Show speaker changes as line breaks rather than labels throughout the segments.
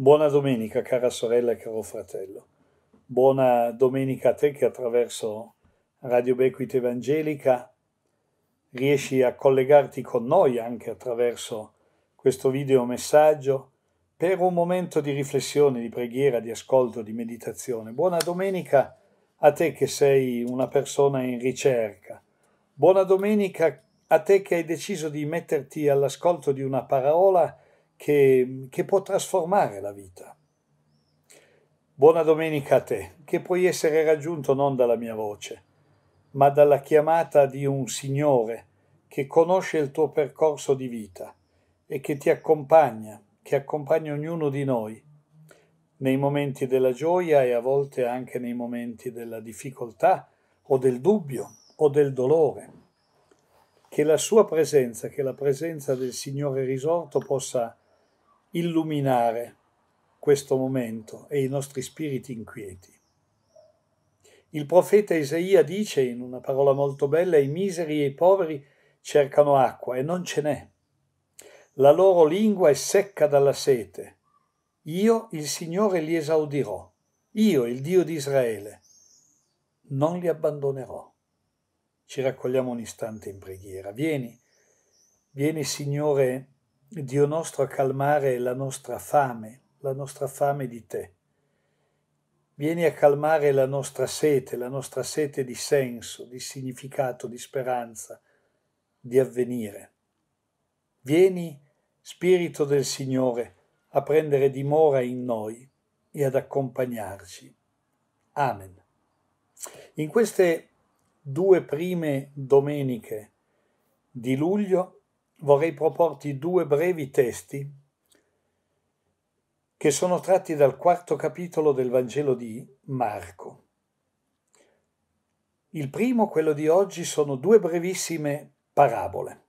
Buona domenica, cara sorella e caro fratello. Buona domenica a te che attraverso Radio Bequite Evangelica riesci a collegarti con noi anche attraverso questo video messaggio per un momento di riflessione, di preghiera, di ascolto, di meditazione. Buona domenica a te che sei una persona in ricerca. Buona domenica a te che hai deciso di metterti all'ascolto di una parola che, che può trasformare la vita. Buona domenica a te, che puoi essere raggiunto non dalla mia voce, ma dalla chiamata di un Signore che conosce il tuo percorso di vita e che ti accompagna, che accompagna ognuno di noi nei momenti della gioia e a volte anche nei momenti della difficoltà o del dubbio o del dolore. Che la sua presenza, che la presenza del Signore risorto possa illuminare questo momento e i nostri spiriti inquieti. Il profeta Isaia dice in una parola molto bella, i miseri e i poveri cercano acqua e non ce n'è. La loro lingua è secca dalla sete. Io, il Signore, li esaudirò. Io, il Dio di Israele, non li abbandonerò. Ci raccogliamo un istante in preghiera. Vieni, vieni, Signore, Dio nostro, a calmare la nostra fame, la nostra fame di te. Vieni a calmare la nostra sete, la nostra sete di senso, di significato, di speranza, di avvenire. Vieni, Spirito del Signore, a prendere dimora in noi e ad accompagnarci. Amen. In queste due prime domeniche di luglio vorrei proporti due brevi testi che sono tratti dal quarto capitolo del Vangelo di Marco. Il primo, quello di oggi, sono due brevissime parabole.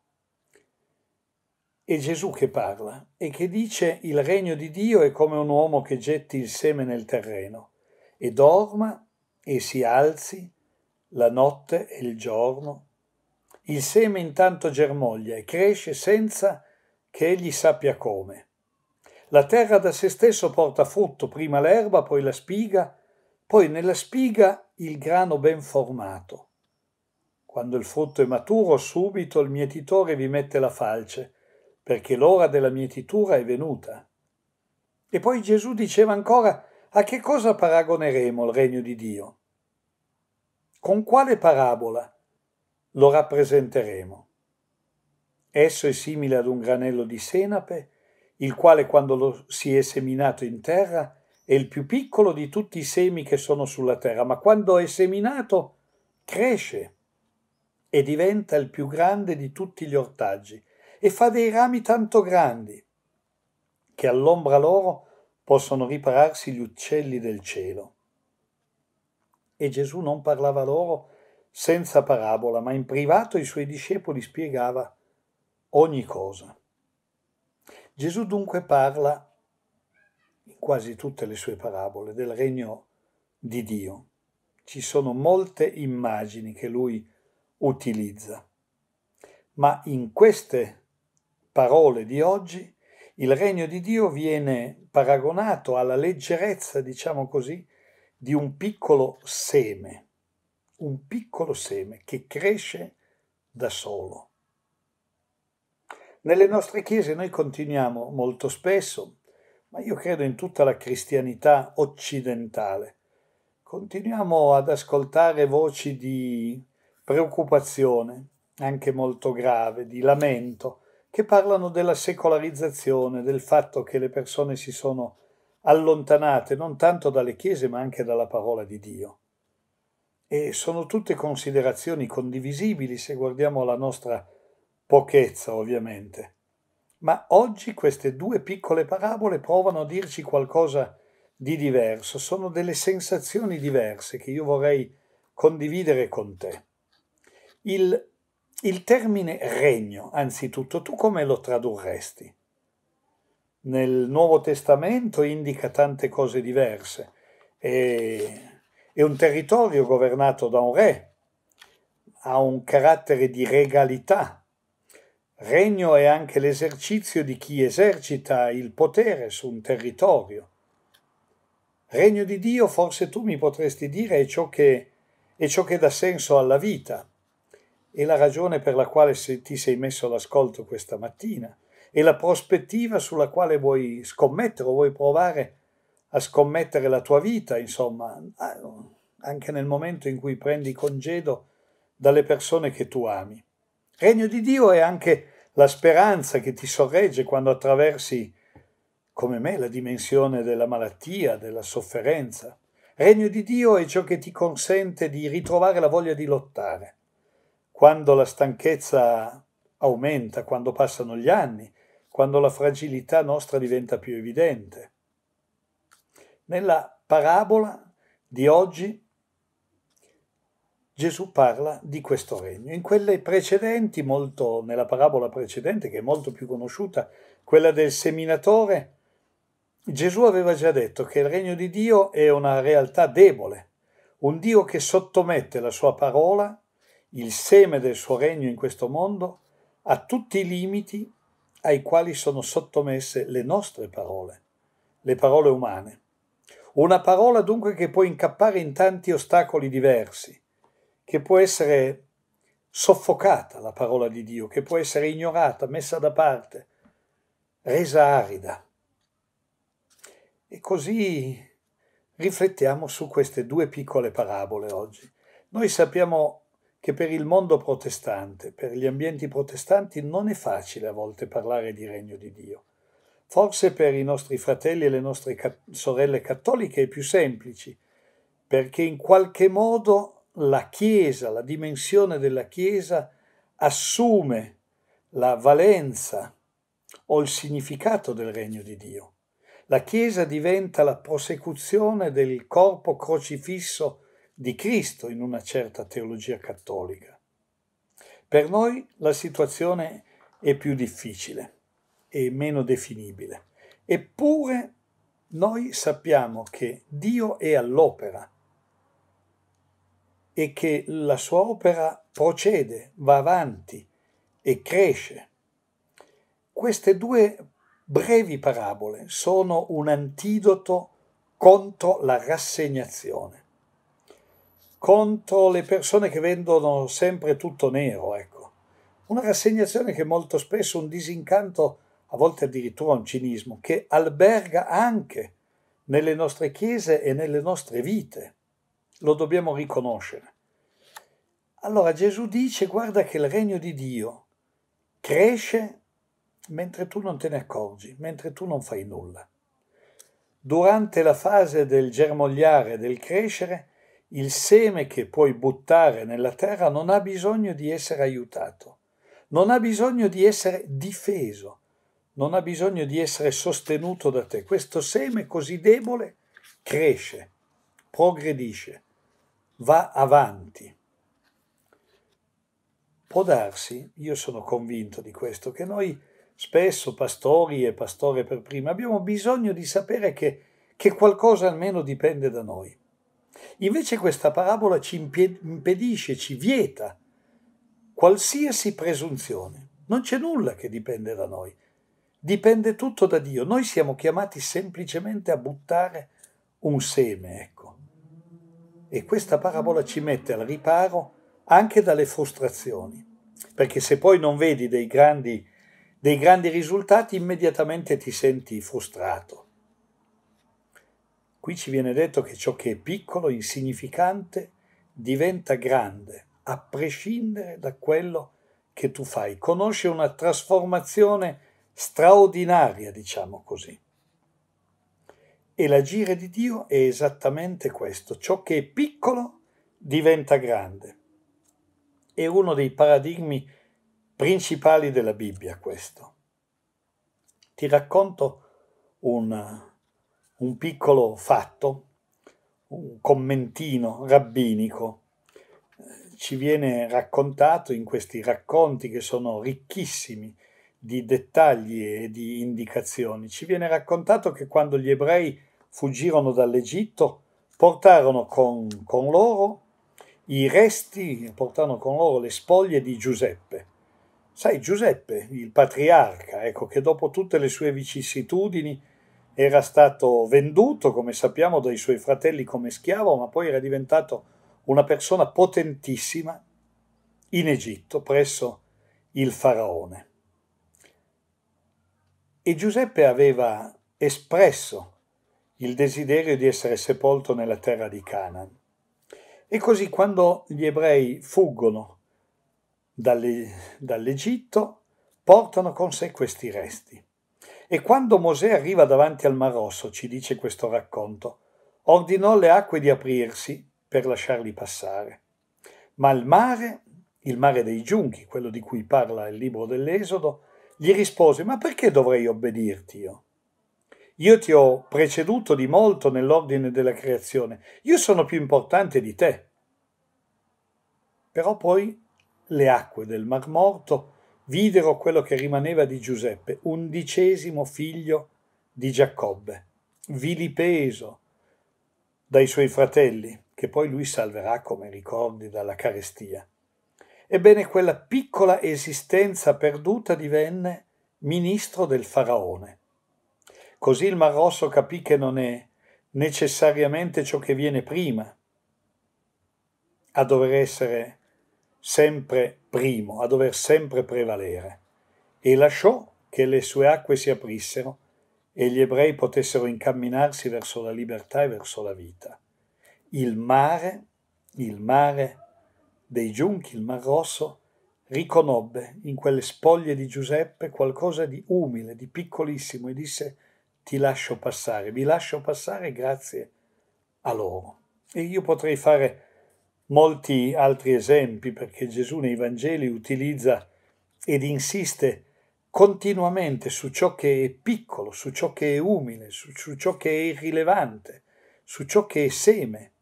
È Gesù che parla e che dice il regno di Dio è come un uomo che getti il seme nel terreno e dorma e si alzi la notte e il giorno il seme intanto germoglia e cresce senza che egli sappia come. La terra da se stesso porta frutto, prima l'erba, poi la spiga, poi nella spiga il grano ben formato. Quando il frutto è maturo, subito il mietitore vi mette la falce, perché l'ora della mietitura è venuta. E poi Gesù diceva ancora, a che cosa paragoneremo il regno di Dio? Con quale parabola? Lo rappresenteremo. Esso è simile ad un granello di senape, il quale quando lo si è seminato in terra è il più piccolo di tutti i semi che sono sulla terra, ma quando è seminato cresce e diventa il più grande di tutti gli ortaggi e fa dei rami tanto grandi che all'ombra loro possono ripararsi gli uccelli del cielo. E Gesù non parlava loro senza parabola, ma in privato ai suoi discepoli spiegava ogni cosa. Gesù dunque parla in quasi tutte le sue parabole del regno di Dio. Ci sono molte immagini che lui utilizza, ma in queste parole di oggi il regno di Dio viene paragonato alla leggerezza, diciamo così, di un piccolo seme un piccolo seme che cresce da solo. Nelle nostre chiese noi continuiamo molto spesso, ma io credo in tutta la cristianità occidentale, continuiamo ad ascoltare voci di preoccupazione, anche molto grave, di lamento, che parlano della secolarizzazione, del fatto che le persone si sono allontanate non tanto dalle chiese ma anche dalla parola di Dio e sono tutte considerazioni condivisibili se guardiamo la nostra pochezza ovviamente. Ma oggi queste due piccole parabole provano a dirci qualcosa di diverso, sono delle sensazioni diverse che io vorrei condividere con te. Il, il termine regno, anzitutto, tu come lo tradurresti? Nel Nuovo Testamento indica tante cose diverse e è un territorio governato da un re, ha un carattere di regalità, Regno è anche l'esercizio di chi esercita il potere su un territorio. Regno di Dio, forse tu mi potresti dire, è ciò che, è ciò che dà senso alla vita. E la ragione per la quale ti sei messo all'ascolto questa mattina e la prospettiva sulla quale vuoi scommettere o vuoi provare a scommettere la tua vita, insomma, anche nel momento in cui prendi congedo dalle persone che tu ami. Regno di Dio è anche la speranza che ti sorregge quando attraversi, come me, la dimensione della malattia, della sofferenza. Regno di Dio è ciò che ti consente di ritrovare la voglia di lottare. Quando la stanchezza aumenta, quando passano gli anni, quando la fragilità nostra diventa più evidente. Nella parabola di oggi Gesù parla di questo regno. In quelle precedenti, molto, nella parabola precedente, che è molto più conosciuta, quella del seminatore, Gesù aveva già detto che il regno di Dio è una realtà debole, un Dio che sottomette la sua parola, il seme del suo regno in questo mondo, a tutti i limiti ai quali sono sottomesse le nostre parole, le parole umane. Una parola dunque che può incappare in tanti ostacoli diversi, che può essere soffocata la parola di Dio, che può essere ignorata, messa da parte, resa arida. E così riflettiamo su queste due piccole parabole oggi. Noi sappiamo che per il mondo protestante, per gli ambienti protestanti, non è facile a volte parlare di regno di Dio. Forse per i nostri fratelli e le nostre sorelle cattoliche è più semplice, perché in qualche modo la Chiesa, la dimensione della Chiesa assume la valenza o il significato del regno di Dio. La Chiesa diventa la prosecuzione del corpo crocifisso di Cristo in una certa teologia cattolica. Per noi la situazione è più difficile e meno definibile. Eppure noi sappiamo che Dio è all'opera e che la sua opera procede, va avanti e cresce. Queste due brevi parabole sono un antidoto contro la rassegnazione, contro le persone che vendono sempre tutto nero, ecco. Una rassegnazione che molto spesso un disincanto, a volte addirittura un cinismo, che alberga anche nelle nostre chiese e nelle nostre vite lo dobbiamo riconoscere. Allora Gesù dice guarda che il regno di Dio cresce mentre tu non te ne accorgi, mentre tu non fai nulla. Durante la fase del germogliare, del crescere, il seme che puoi buttare nella terra non ha bisogno di essere aiutato, non ha bisogno di essere difeso, non ha bisogno di essere sostenuto da te. Questo seme così debole cresce, progredisce va avanti. Può darsi, io sono convinto di questo, che noi spesso, pastori e pastore per prima, abbiamo bisogno di sapere che, che qualcosa almeno dipende da noi. Invece questa parabola ci impedisce, ci vieta qualsiasi presunzione. Non c'è nulla che dipende da noi. Dipende tutto da Dio. Noi siamo chiamati semplicemente a buttare un seme, ecco. E questa parabola ci mette al riparo anche dalle frustrazioni, perché se poi non vedi dei grandi, dei grandi risultati, immediatamente ti senti frustrato. Qui ci viene detto che ciò che è piccolo, insignificante, diventa grande, a prescindere da quello che tu fai. Conosce una trasformazione straordinaria, diciamo così. E l'agire di Dio è esattamente questo, ciò che è piccolo diventa grande. È uno dei paradigmi principali della Bibbia questo. Ti racconto un, un piccolo fatto, un commentino rabbinico. Ci viene raccontato in questi racconti che sono ricchissimi di dettagli e di indicazioni. Ci viene raccontato che quando gli ebrei fuggirono dall'Egitto, portarono con, con loro i resti, portarono con loro le spoglie di Giuseppe. sai, Giuseppe, il patriarca, ecco, che dopo tutte le sue vicissitudini era stato venduto, come sappiamo, dai suoi fratelli come schiavo, ma poi era diventato una persona potentissima in Egitto presso il faraone. E Giuseppe aveva espresso il desiderio di essere sepolto nella terra di Canaan. E così quando gli ebrei fuggono dall'Egitto, portano con sé questi resti. E quando Mosè arriva davanti al Mar Rosso, ci dice questo racconto, ordinò le acque di aprirsi per lasciarli passare. Ma il mare, il mare dei giunchi, quello di cui parla il libro dell'Esodo, gli rispose, ma perché dovrei obbedirti io? Io ti ho preceduto di molto nell'ordine della creazione, io sono più importante di te. Però poi le acque del Mar Morto videro quello che rimaneva di Giuseppe, undicesimo figlio di Giacobbe, vilipeso dai suoi fratelli, che poi lui salverà, come ricordi, dalla carestia. Ebbene, quella piccola esistenza perduta divenne ministro del faraone. Così il Mar Rosso capì che non è necessariamente ciò che viene prima a dover essere sempre primo, a dover sempre prevalere, e lasciò che le sue acque si aprissero e gli ebrei potessero incamminarsi verso la libertà e verso la vita. Il mare, il mare dei giunchi, il Mar Rosso, riconobbe in quelle spoglie di Giuseppe qualcosa di umile, di piccolissimo e disse ti lascio passare, vi lascio passare grazie a loro. E io potrei fare molti altri esempi perché Gesù nei Vangeli utilizza ed insiste continuamente su ciò che è piccolo, su ciò che è umile, su, su ciò che è irrilevante, su ciò che è seme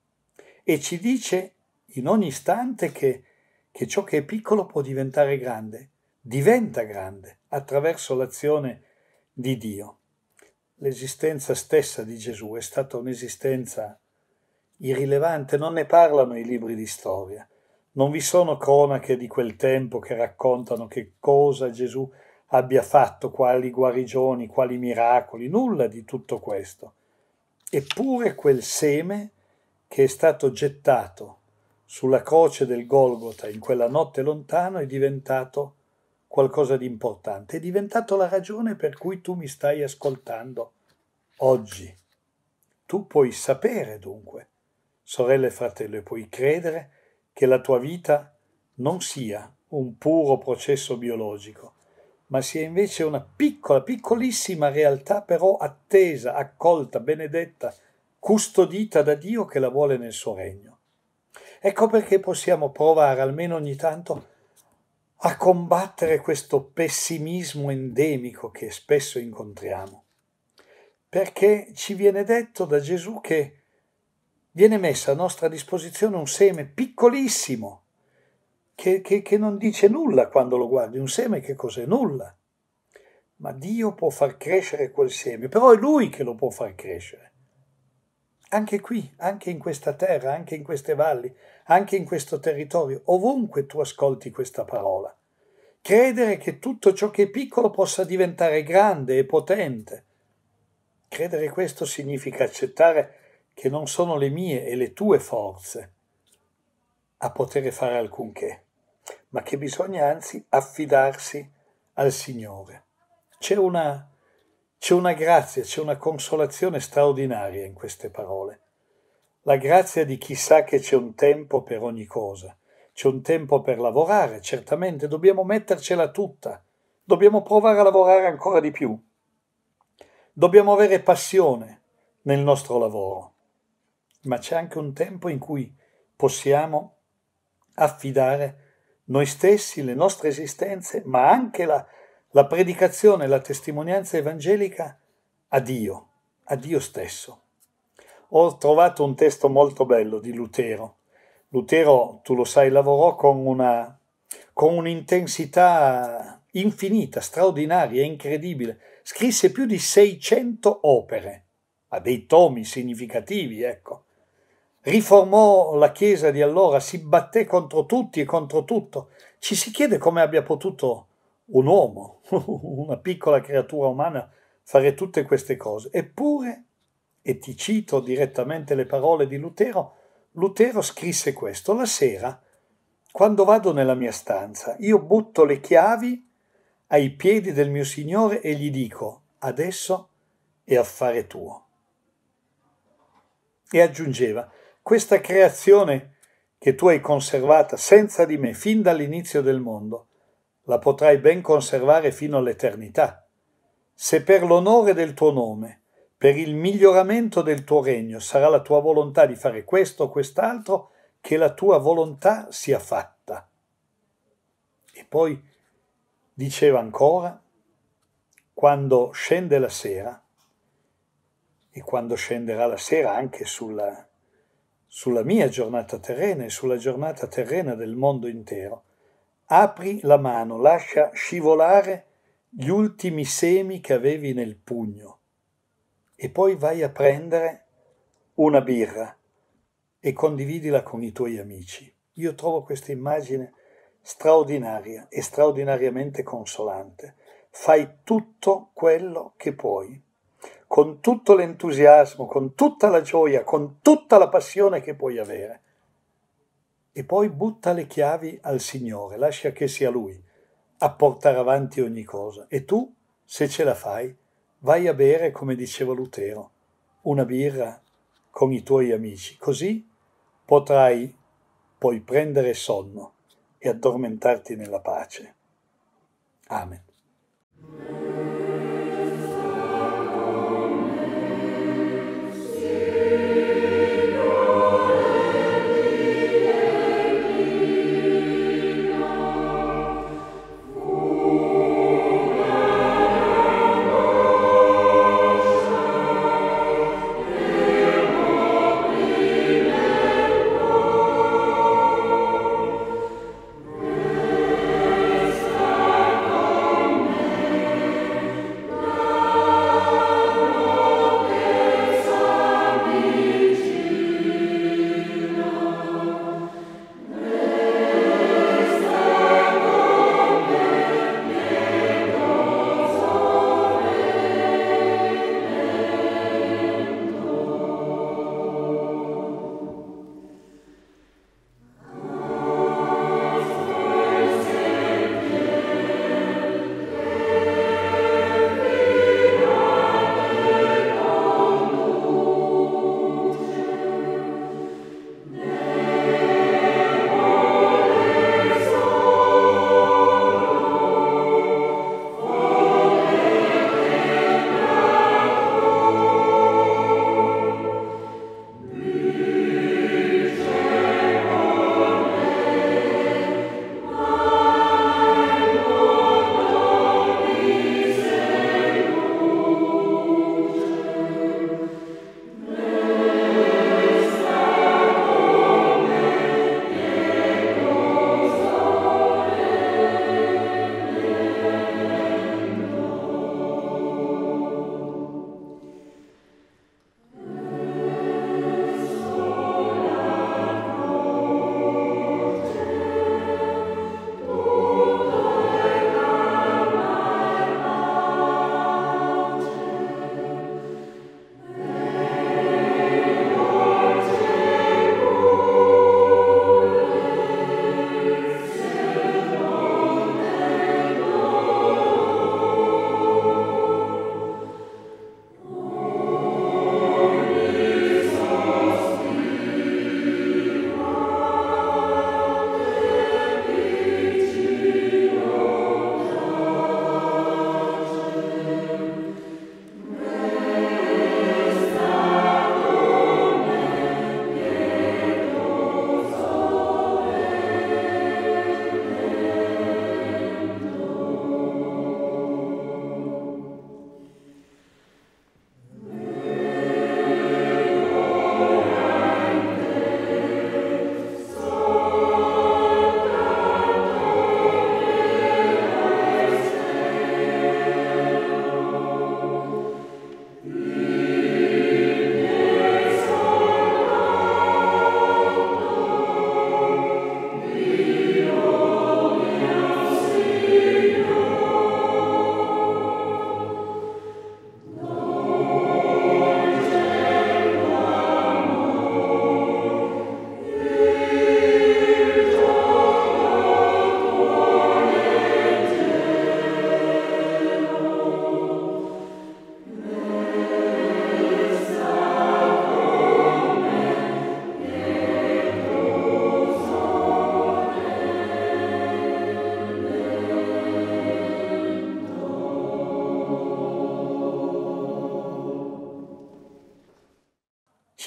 e ci dice in ogni istante che, che ciò che è piccolo può diventare grande, diventa grande attraverso l'azione di Dio. L'esistenza stessa di Gesù è stata un'esistenza irrilevante, non ne parlano i libri di storia. Non vi sono cronache di quel tempo che raccontano che cosa Gesù abbia fatto, quali guarigioni, quali miracoli, nulla di tutto questo. Eppure quel seme che è stato gettato sulla croce del Golgota in quella notte lontano è diventato qualcosa di importante, è diventato la ragione per cui tu mi stai ascoltando oggi. Tu puoi sapere dunque sorelle e fratello, e puoi credere che la tua vita non sia un puro processo biologico, ma sia invece una piccola, piccolissima realtà, però attesa, accolta, benedetta, custodita da Dio che la vuole nel suo regno. Ecco perché possiamo provare almeno ogni tanto a combattere questo pessimismo endemico che spesso incontriamo. Perché ci viene detto da Gesù che viene messo a nostra disposizione un seme piccolissimo, che, che, che non dice nulla quando lo guardi, un seme che cos'è? Nulla. Ma Dio può far crescere quel seme, però è Lui che lo può far crescere. Anche qui, anche in questa terra, anche in queste valli, anche in questo territorio, ovunque tu ascolti questa parola. Credere che tutto ciò che è piccolo possa diventare grande e potente. Credere questo significa accettare che non sono le mie e le tue forze a poter fare alcunché, ma che bisogna anzi affidarsi al Signore. C'è una, c'è una grazia, c'è una consolazione straordinaria in queste parole. La grazia di chi sa che c'è un tempo per ogni cosa. C'è un tempo per lavorare, certamente, dobbiamo mettercela tutta. Dobbiamo provare a lavorare ancora di più. Dobbiamo avere passione nel nostro lavoro ma c'è anche un tempo in cui possiamo affidare noi stessi, le nostre esistenze, ma anche la, la predicazione, la testimonianza evangelica a Dio, a Dio stesso. Ho trovato un testo molto bello di Lutero. Lutero, tu lo sai, lavorò con, una, con un'intensità infinita, straordinaria, incredibile. Scrisse più di 600 opere, a dei tomi significativi, ecco riformò la Chiesa di allora, si batté contro tutti e contro tutto. Ci si chiede come abbia potuto un uomo, una piccola creatura umana, fare tutte queste cose. Eppure, e ti cito direttamente le parole di Lutero, Lutero scrisse questo, la sera, quando vado nella mia stanza, io butto le chiavi ai piedi del mio Signore e gli dico, adesso è affare tuo. E aggiungeva, questa creazione che tu hai conservata senza di me fin dall'inizio del mondo, la potrai ben conservare fino all'eternità. Se per l'onore del tuo nome, per il miglioramento del tuo regno sarà la tua volontà di fare questo o quest'altro, che la tua volontà sia fatta. E poi diceva ancora, quando scende la sera, e quando scenderà la sera anche sulla, sulla mia giornata terrena e sulla giornata terrena del mondo intero, apri la mano, lascia scivolare gli ultimi semi che avevi nel pugno e poi vai a prendere una birra e condividila con i tuoi amici. Io trovo questa immagine straordinaria e straordinariamente consolante. Fai tutto quello che puoi, con tutto l'entusiasmo, con tutta la gioia, con tutta la passione che puoi avere. E poi butta le chiavi al Signore, lascia che sia Lui a portare avanti ogni cosa. E tu, se ce la fai, vai a bere, come diceva Lutero, una birra con i tuoi amici, così potrai poi prendere sonno e addormentarti nella pace. Amen.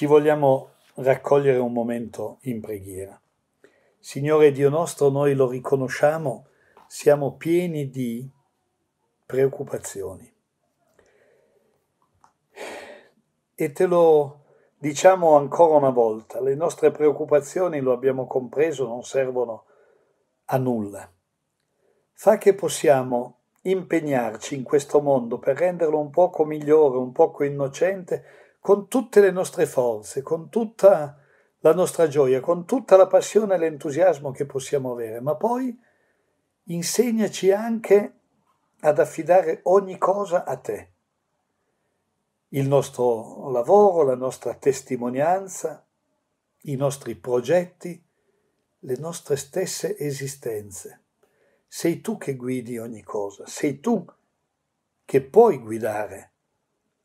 Ci vogliamo raccogliere un momento in preghiera. Signore Dio nostro, noi lo riconosciamo, siamo pieni di preoccupazioni. E te lo diciamo ancora una volta, le nostre preoccupazioni, lo abbiamo compreso, non servono a nulla. Fa che possiamo impegnarci in questo mondo per renderlo un poco migliore, un poco innocente, con tutte le nostre forze, con tutta la nostra gioia, con tutta la passione e l'entusiasmo che possiamo avere, ma poi insegnaci anche ad affidare ogni cosa a te. Il nostro lavoro, la nostra testimonianza, i nostri progetti, le nostre stesse esistenze. Sei tu che guidi ogni cosa, sei tu che puoi guidare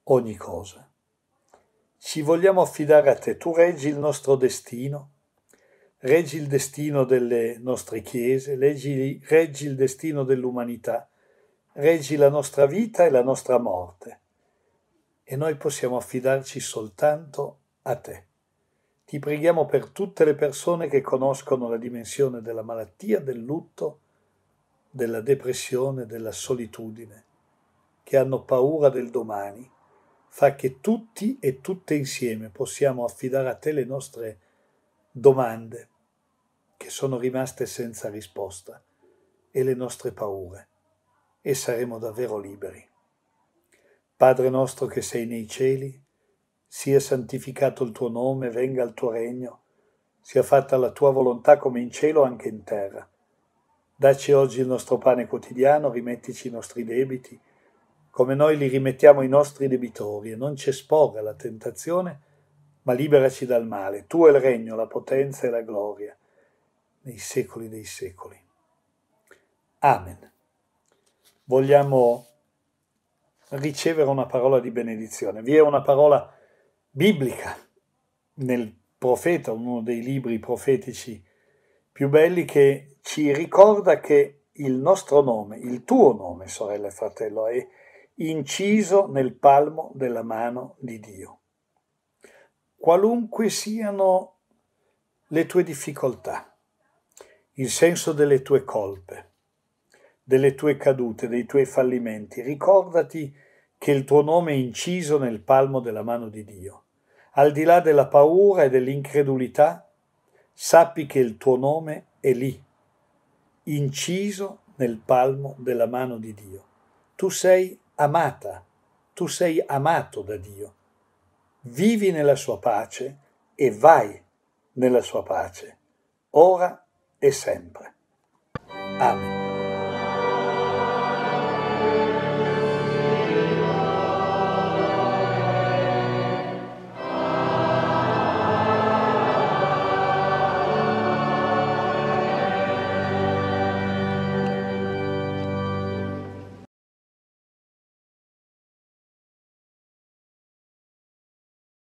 ogni cosa. Ci vogliamo affidare a te, tu reggi il nostro destino, reggi il destino delle nostre chiese, reggi, reggi il destino dell'umanità reggi la nostra vita e la nostra morte e noi possiamo affidarci soltanto a te. Ti preghiamo per tutte le persone che conoscono la dimensione della malattia, del lutto, della depressione, della solitudine, che hanno paura del domani. Fa che tutti e tutte insieme possiamo affidare a te le nostre domande che sono rimaste senza risposta e le nostre paure e saremo davvero liberi. Padre nostro che sei nei cieli, sia santificato il tuo nome, venga il tuo regno, sia fatta la tua volontà come in cielo anche in terra. Dacci oggi il nostro pane quotidiano, rimettici i nostri debiti, come noi li rimettiamo ai nostri debitori, e non ci esporre alla tentazione, ma liberaci dal male. Tu è il regno, la potenza e la gloria, nei secoli dei secoli. Amen vogliamo ricevere una parola di benedizione. Vi è una parola biblica nel profeta, uno dei libri profetici più belli, che ci ricorda che il nostro nome, il tuo nome, sorella e fratello, è inciso nel palmo della mano di Dio. Qualunque siano le tue difficoltà, il senso delle tue colpe, delle tue cadute, dei tuoi fallimenti. Ricordati che il tuo nome è inciso nel palmo della mano di Dio. Al di là della paura e dell'incredulità, sappi che il tuo nome è lì, inciso nel palmo della mano di Dio. Tu sei amata, tu sei amato da Dio. Vivi nella sua pace e vai nella sua pace, ora e sempre. Amen.